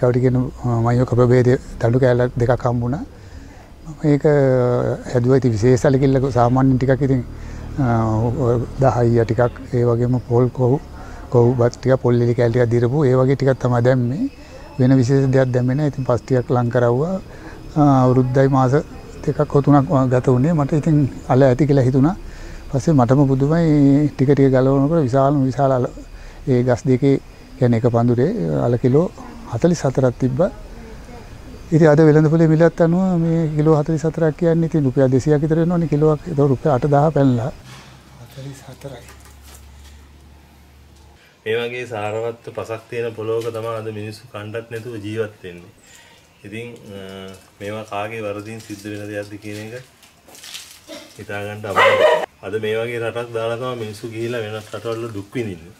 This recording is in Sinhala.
කවටිගෙන මයෝ කපබේද දඩු කෑල්ලක් දෙකක් හම්බුණ. ඒක හැදුව. ඇති විශේෂලකිල්ලක සාමාන්‍ය ටිකක් ඉතින් දහයිය ටිකක් ඒ වගේම පොල් කොහු කොහු බත්ටික පොල්ලි කෑල්ටික දිරපු ඒ වගේ ටිකක් තම දැම්මේ. වෙන විශේෂ දෙයක් දැම්මෙන ඉතින් පස්ටියක් ලංකරව්වා අවුරුද්දයි මාස දෙකක් හොතුනක් ගත වුණේ. මට ඉතින් අල ඇති කියලා හිතුණා. පස්සේ මටම පුදුමයි ටික ටික ගලවනකොට විශාලම විශාල අල ඒ ගස් දෙකේ කියන්නේ එක පඳුරේ අල කිලෝ 44ක් තිබ්බා ඉතින් අද වෙළඳපොලේ මිලත් අනුව මේ කිලෝ 44ක් කියන්නේ ඉතින් රුපියල් 200ක් විතර වෙනවනේ කිලෝක් ඒක රුපියල් 8000 පැනලා 44යි මේ වගේ සාරවත් පසක් තියෙන පොළොවක තමයි අද මිනිස්සු කණ්ඩත් නැතුව ජීවත් වෙන්නේ. ඉතින් මේවා කාගේ වරදින් සිද්ධ වෙන දෙයක්ද කියන එක හිතා ගන්න අමාරුයි. අද මේ වගේ රටක් දාලා තමයි මිනිස්සු ගිහිලා වෙනත් රටවල දුක් විඳින්නේ.